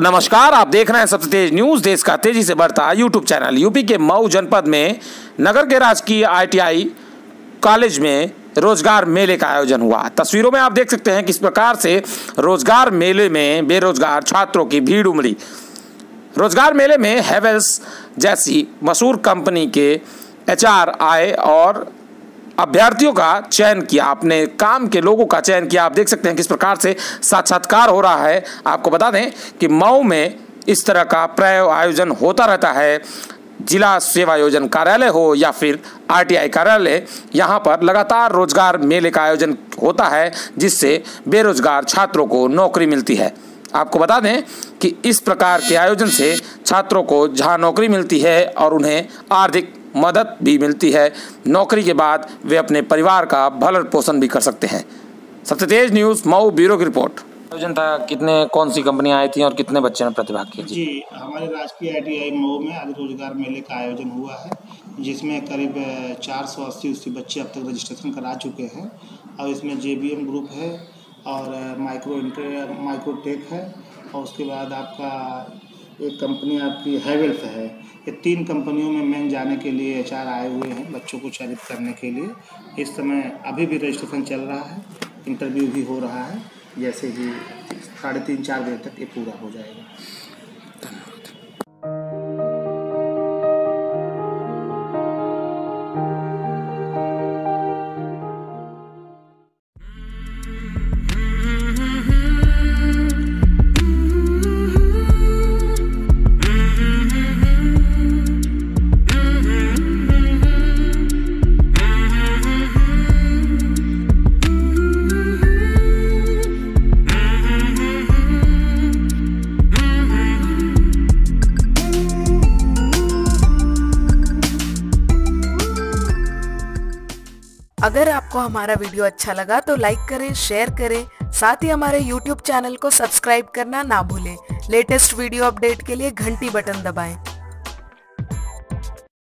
नमस्कार, आप देख रहे हैं सबसे तेज न्यूज़, देश का तेज़ी से बढ़ता यूट्यूब चैनल। यूपी के मऊ जनपद में, नगर के राजकीय आईटीआई कॉलेज में रोज़गार मेले का आयोजन हुआ। तस्वीरों में आप देख सकते हैं किस प्रकार से रोज़गार मेले में बेरोजगार छात्रों की भीड़ उमड़ी। रोज़गार मेले में हेवेल्स जैसी मशहूर कंपनी के एचआर आए और अभ्यर्थियों का चयन किया अपने काम के लोगों का चयन किया, आप देख सकते हैं किस प्रकार से साक्षात्कार हो रहा है। आपको बता दें कि मऊ में इस तरह का प्राय आयोजन होता रहता है। जिला सेवा योजन कार्यालय हो या फिर आरटीआई कार्यालय, यहाँ पर लगातार रोज़गार मेले का आयोजन होता है, जिससे बेरोजगार छात्रों को नौकरी मिलती है। आपको बता दें कि इस प्रकार के आयोजन से छात्रों को जहाँ नौकरी मिलती है और उन्हें आर्थिक मदद भी मिलती है। नौकरी के बाद वे अपने परिवार का भरण पोषण भी कर सकते हैं। सबसे तेज न्यूज़ मऊ ब्यूरो की रिपोर्ट। आयोजन था कितने कौन सी कंपनियाँ आई थी और कितने बच्चे ने प्रतिभाग किया जी हमारे राजकीय आई टी आई मऊ में आज रोज़गार मेले का आयोजन हुआ है जिसमें करीब चार सौ अस्सी अस्सी बच्चे अब तक रजिस्ट्रेशन करा चुके हैं और इसमें जे बी एम ग्रुप है और माइक्रो इंटर माइक्रोटेक है और उसके बाद आपका एक कंपनी आपकी हैवेल्स है। ये तीन कंपनियों में मैन जाने के लिए एचआर आए हुए हैं बच्चों को चयनित करने के लिए। इस समय अभी भी रजिस्ट्रेशन चल रहा है इंटरव्यू भी हो रहा है। जैसे ही साढ़े तीन चार बजे तक ये पूरा हो जाएगा। अगर आपको हमारा वीडियो अच्छा लगा तो लाइक करें, शेयर करें, साथ ही हमारे YouTube चैनल को सब्सक्राइब करना ना भूलें। लेटेस्ट वीडियो अपडेट के लिए घंटी बटन दबाएँ।